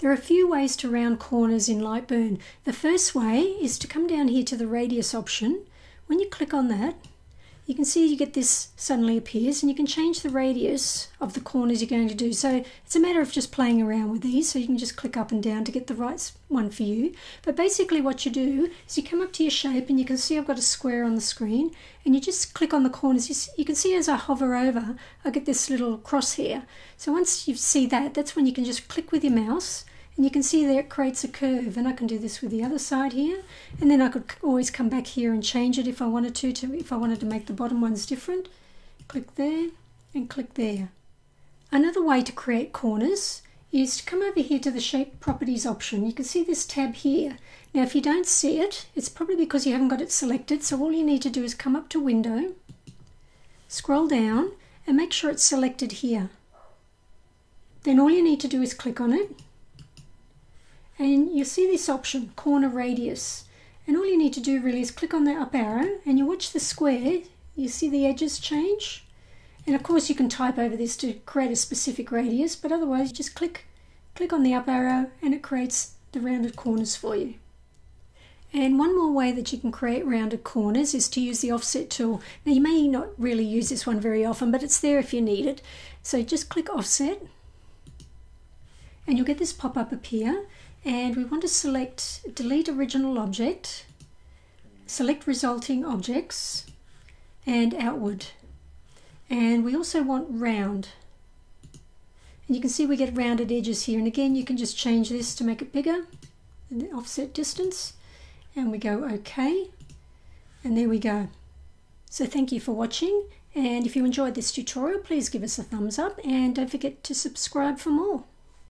There are a few ways to round corners in Lightburn. The first way is to come down here to the radius option. When you click on that, you can see you get this suddenly appears and you can change the radius of the corners you're going to do. So it's a matter of just playing around with these so you can just click up and down to get the right one for you. But basically what you do is you come up to your shape and you can see I've got a square on the screen and you just click on the corners. You, see, you can see as I hover over I get this little crosshair. So once you see that, that's when you can just click with your mouse and you can see there it creates a curve and I can do this with the other side here and then I could always come back here and change it if I wanted to, to if I wanted to make the bottom ones different. Click there and click there. Another way to create corners is to come over here to the shape properties option. You can see this tab here. Now if you don't see it it's probably because you haven't got it selected so all you need to do is come up to window scroll down and make sure it's selected here. Then all you need to do is click on it and you see this option corner radius. And all you need to do really is click on the up arrow and you watch the square. You see the edges change? And of course you can type over this to create a specific radius but otherwise just click click on the up arrow and it creates the rounded corners for you. And one more way that you can create rounded corners is to use the offset tool. Now you may not really use this one very often, but it's there if you need it. So just click offset and you'll get this pop-up appear and we want to select delete original object, select resulting objects and outward. And we also want round. And you can see we get rounded edges here. And again, you can just change this to make it bigger, the offset distance. And we go OK. And there we go. So thank you for watching. And if you enjoyed this tutorial, please give us a thumbs up and don't forget to subscribe for more.